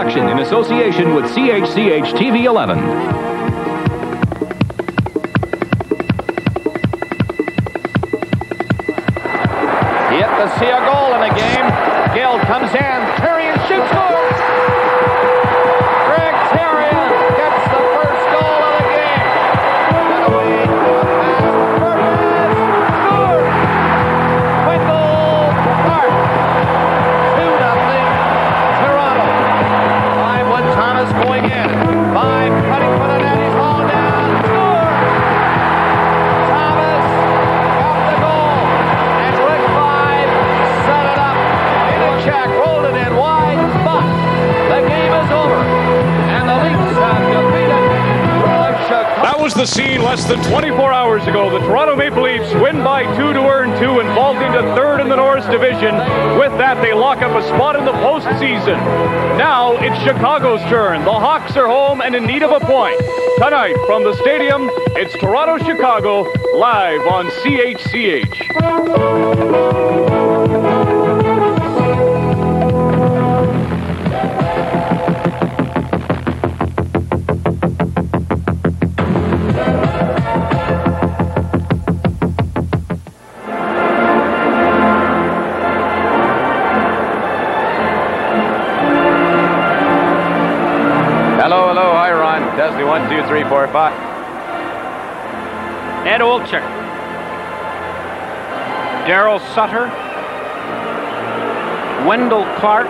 Action in association with CHCH TV 11. Yet to see a goal in the game. Gill comes in. Terrion shoots more. Was the scene less than 24 hours ago. The Toronto Maple Leafs win by two to earn two and vault into third in the Norris Division. With that, they lock up a spot in the postseason. Now it's Chicago's turn. The Hawks are home and in need of a point. Tonight from the stadium, it's Toronto Chicago live on CHCH. Hello, hello, hi Ron. Testing one, two, three, four, five. Ed Olczyk. Daryl Sutter. Wendell Clark.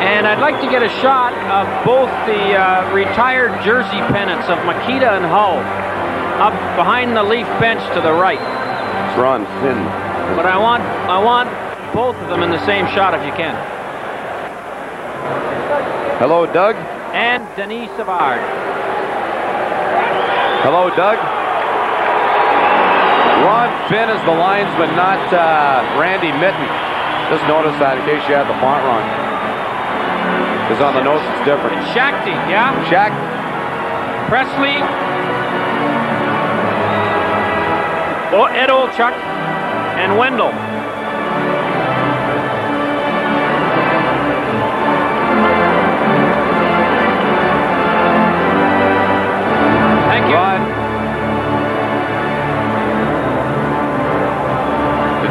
And I'd like to get a shot of both the uh, retired jersey pennants of Mikita and Hull up behind the Leaf bench to the right. It's Ron Finn. But I want I want both of them in the same shot if you can. Hello, Doug. And Denis Savard. Hello, Doug. Ron Finn is the linesman, not uh, Randy Mitton. Just notice that in case you had the font wrong. Because on the notes it's different. Shakti, yeah? Shaq, Presley. Oh, Ed Olczyk and Wendell.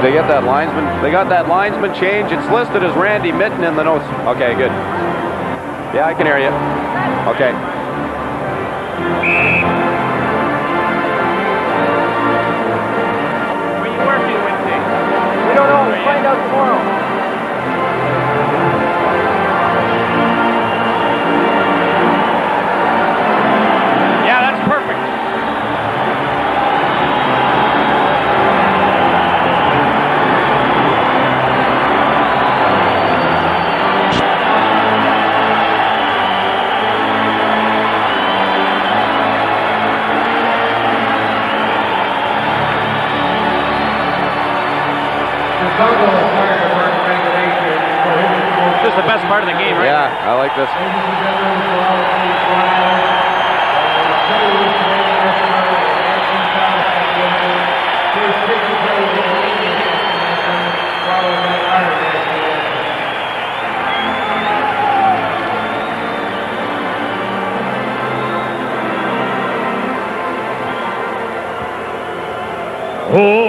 They get that linesman? They got that linesman change. It's listed as Randy Mitton in the notes. Okay, good. Yeah, I can hear you. Okay. is the best part of the game, right? Yeah. I like this. Oh!